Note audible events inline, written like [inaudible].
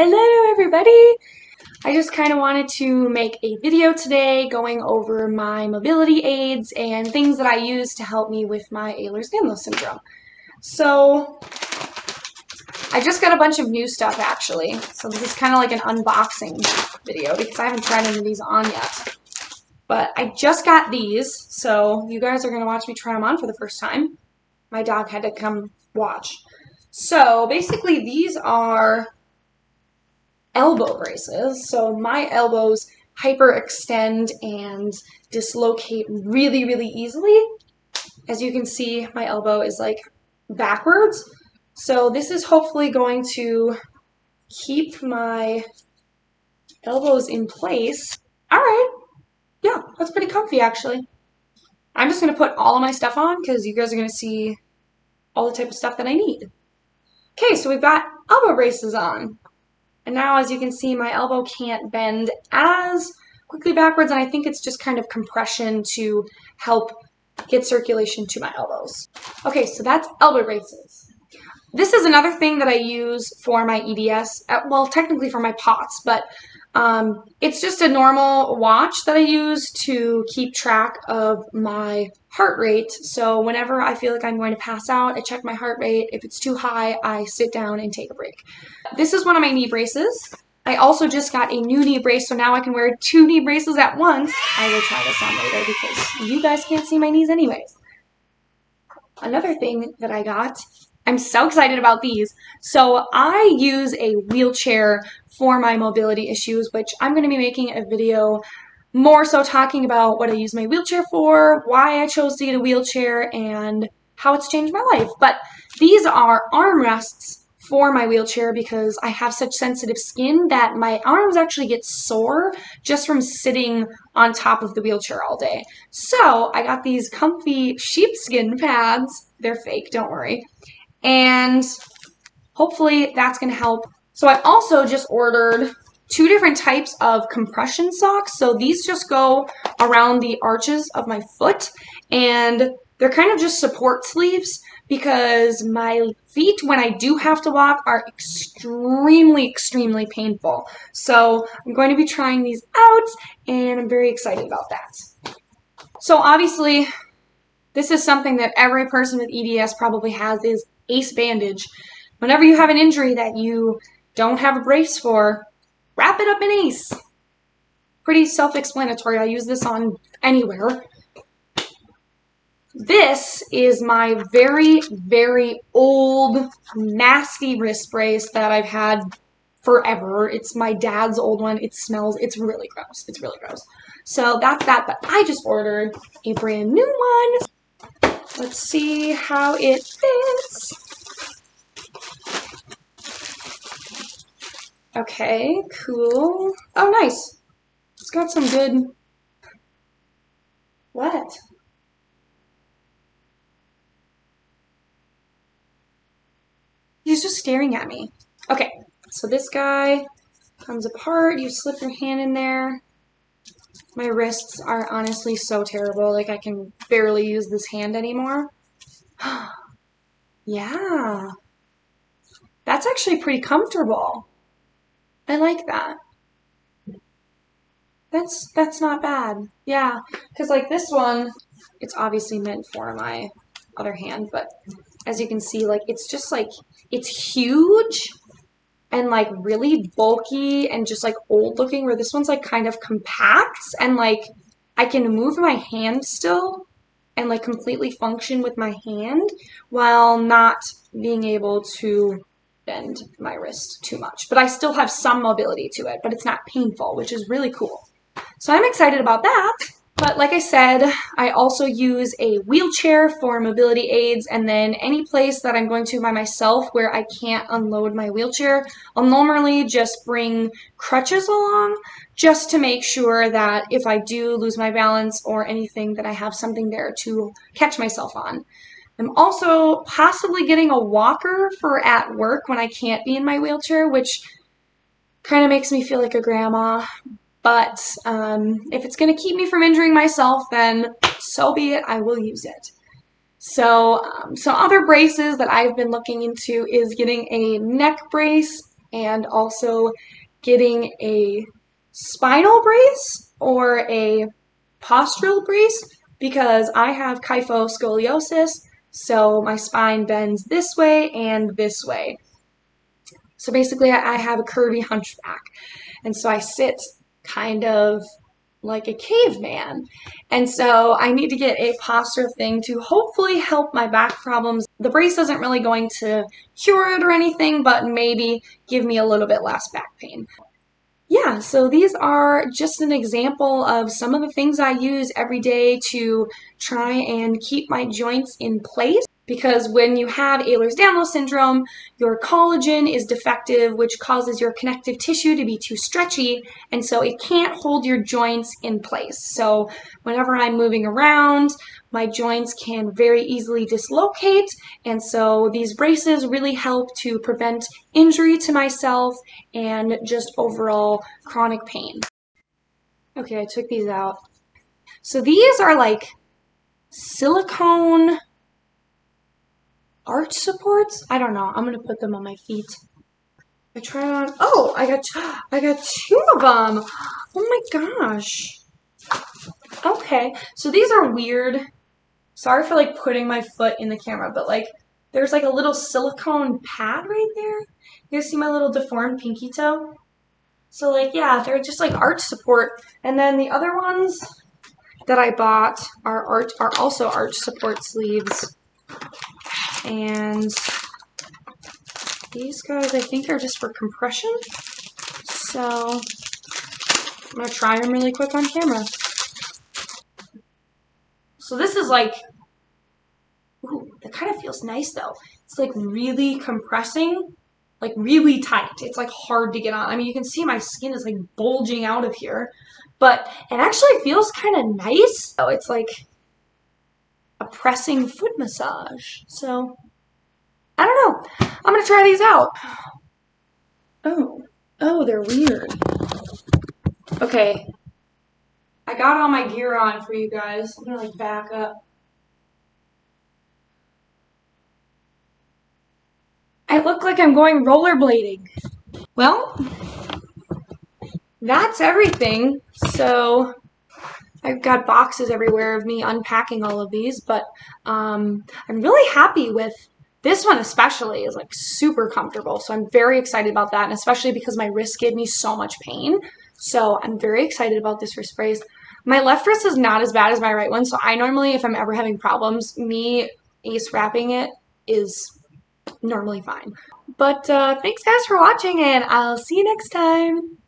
Hello everybody! I just kind of wanted to make a video today going over my mobility aids and things that I use to help me with my Ehlers-Danlos syndrome. So, I just got a bunch of new stuff actually, so this is kind of like an unboxing video because I haven't tried any of these on yet. But I just got these, so you guys are going to watch me try them on for the first time. My dog had to come watch. So basically these are elbow braces. So my elbows hyperextend and dislocate really, really easily. As you can see, my elbow is like backwards. So this is hopefully going to keep my elbows in place. All right. Yeah, that's pretty comfy actually. I'm just going to put all of my stuff on because you guys are going to see all the type of stuff that I need. Okay, so we've got elbow braces on. And now, as you can see, my elbow can't bend as quickly backwards, and I think it's just kind of compression to help get circulation to my elbows. Okay, so that's elbow braces. This is another thing that I use for my EDS, uh, well, technically for my POTS, but um, it's just a normal watch that I use to keep track of my heart rate. So whenever I feel like I'm going to pass out, I check my heart rate. If it's too high, I sit down and take a break. This is one of my knee braces. I also just got a new knee brace, so now I can wear two knee braces at once. I will try this on later because you guys can't see my knees anyways. Another thing that I got I'm so excited about these. So I use a wheelchair for my mobility issues, which I'm going to be making a video more so talking about what I use my wheelchair for, why I chose to get a wheelchair, and how it's changed my life. But these are armrests for my wheelchair because I have such sensitive skin that my arms actually get sore just from sitting on top of the wheelchair all day. So I got these comfy sheepskin pads. They're fake, don't worry and hopefully that's going to help. So I also just ordered two different types of compression socks. So these just go around the arches of my foot and they're kind of just support sleeves because my feet, when I do have to walk, are extremely, extremely painful. So I'm going to be trying these out and I'm very excited about that. So obviously, this is something that every person with EDS probably has is ace bandage. Whenever you have an injury that you don't have a brace for, wrap it up in ace. Pretty self-explanatory. I use this on anywhere. This is my very, very old, nasty wrist brace that I've had forever. It's my dad's old one. It smells, it's really gross. It's really gross. So that's that, but I just ordered a brand new one. Let's see how it fits. Okay, cool. Oh, nice. It's got some good... What? He's just staring at me. Okay, so this guy comes apart. You slip your hand in there. My wrists are honestly so terrible. Like, I can barely use this hand anymore. [sighs] yeah. That's actually pretty comfortable. I like that. That's that's not bad. Yeah, because like this one, it's obviously meant for my other hand, but as you can see, like it's just like it's huge and like really bulky and just like old looking where this one's like kind of compact and like I can move my hand still and like completely function with my hand while not being able to bend my wrist too much. But I still have some mobility to it, but it's not painful, which is really cool. So I'm excited about that. But like I said, I also use a wheelchair for mobility aids and then any place that I'm going to by myself where I can't unload my wheelchair, I'll normally just bring crutches along just to make sure that if I do lose my balance or anything that I have something there to catch myself on. I'm also possibly getting a walker for at work when I can't be in my wheelchair, which kind of makes me feel like a grandma, but um, if it's going to keep me from injuring myself, then so be it. I will use it. So um, some other braces that I've been looking into is getting a neck brace and also getting a spinal brace or a postural brace because I have kyphoscoliosis, so my spine bends this way and this way. So basically, I have a curvy hunchback, and so I sit kind of like a caveman. And so I need to get a posture thing to hopefully help my back problems. The brace isn't really going to cure it or anything, but maybe give me a little bit less back pain yeah, so these are just an example of some of the things I use every day to try and keep my joints in place because when you have Ehlers-Danlos syndrome, your collagen is defective, which causes your connective tissue to be too stretchy, and so it can't hold your joints in place. So whenever I'm moving around, my joints can very easily dislocate, and so these braces really help to prevent injury to myself and just overall chronic pain. Okay, I took these out. So these are like silicone arch supports. I don't know. I'm gonna put them on my feet. I try on. Oh, I got [gasps] I got two of them. Oh my gosh. Okay, so these are weird. Sorry for like putting my foot in the camera, but like there's like a little silicone pad right there. You guys see my little deformed pinky toe? So like yeah, they're just like arch support. And then the other ones that I bought are arch are also arch support sleeves. And these guys, I think, are just for compression. So I'm going to try them really quick on camera. So this is like, ooh, that kind of feels nice though. It's like really compressing, like really tight. It's like hard to get on. I mean, you can see my skin is like bulging out of here, but it actually feels kind of nice. So it's like a pressing foot massage. So, I don't know. I'm going to try these out. Oh, oh, they're weird. Okay. I got all my gear on for you guys. I'm going to like back up. I look like I'm going rollerblading. Well, that's everything. So, I've got boxes everywhere of me unpacking all of these, but um, I'm really happy with this one especially is like super comfortable. So I'm very excited about that, and especially because my wrist gave me so much pain. So I'm very excited about this wrist brace. My left wrist is not as bad as my right one, so I normally, if I'm ever having problems, me ace wrapping it is normally fine. But uh, thanks guys for watching, and I'll see you next time.